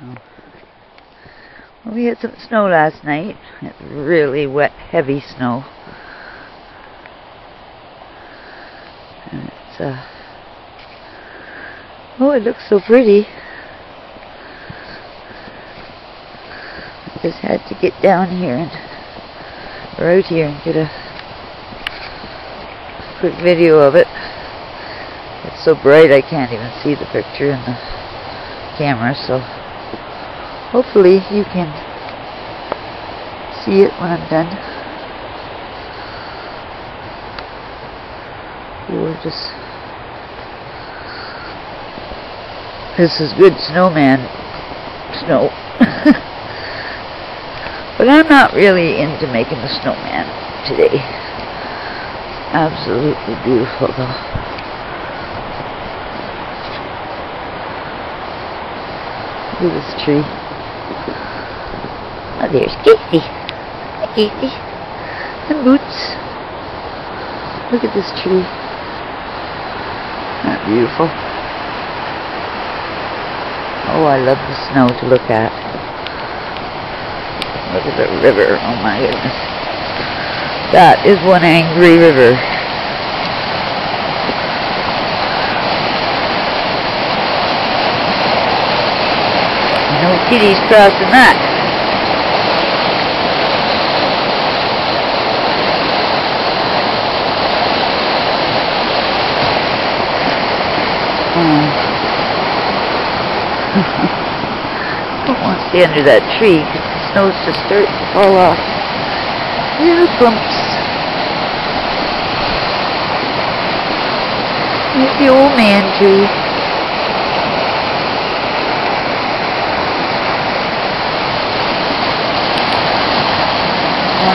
Well, we had some snow last night. It's really wet, heavy snow. And it's, uh, oh, it looks so pretty. I just had to get down here and, or out here and get a quick video of it. It's so bright I can't even see the picture in the camera, so hopefully you can see it when I'm done. Or just this is good snowman snow. but I'm not really into making the snowman today. Absolutely beautiful though. Look at this tree. There's Casey. Hi, Casey. And Boots. Look at this tree. Isn't that beautiful? Oh, I love the snow to look at. Look at the river. Oh my goodness. That is one angry river. No kitties crossing that. Don't want to stay under that tree because the snow's just starting to oh, fall off. Little bumps. Here's the old man tree.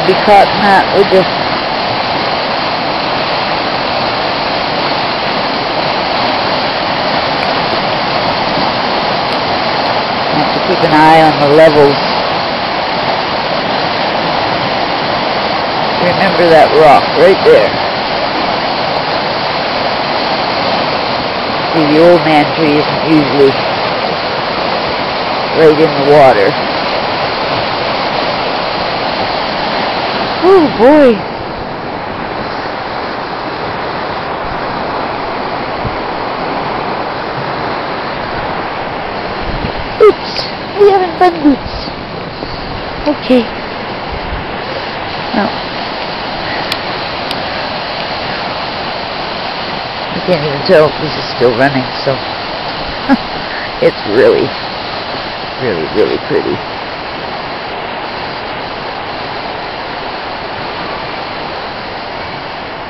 be caught in that, would you? Have to keep an eye on the levels. Remember that rock right there. See, the old man tree isn't usually right in the water. Oh boy. Boots. We haven't fun boots. Okay. Well. I can't even tell if this is still running, so it's really, really, really pretty.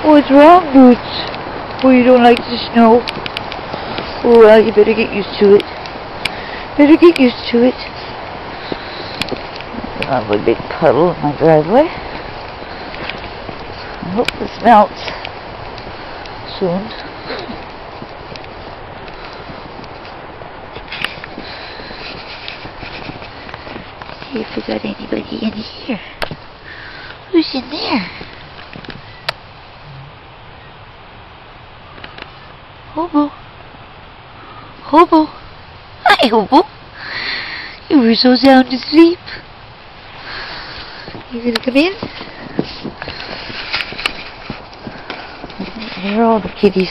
What's wrong, Boots? Oh, you don't like the snow? Oh, well, you better get used to it. Better get used to it. A lovely big puddle in my driveway. I hope this melts soon. See if we got anybody in here. Who's in there? Hobo. Hobo. Hi, Hobo. You were so sound asleep. You gonna come in? Here all the kitties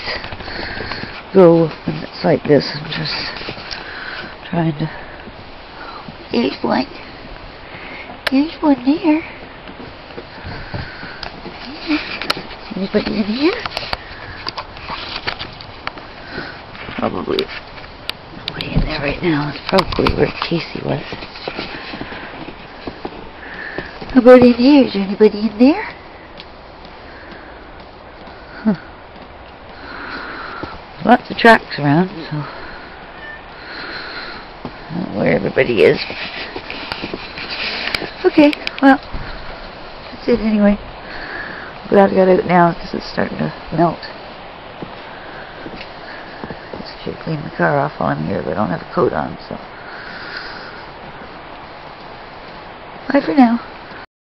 go when it's like this. I'm just trying to... There's one. There's one there. Anybody in here? probably way in there right now. It's probably where Casey was. How about in here? Is there anybody in there? Huh. Lots of tracks around, so know where everybody is. Okay, well, that's it anyway. I'm glad I got out now because it's starting to melt. Clean the car off while I'm here, but I don't have a coat on, so. Bye for now.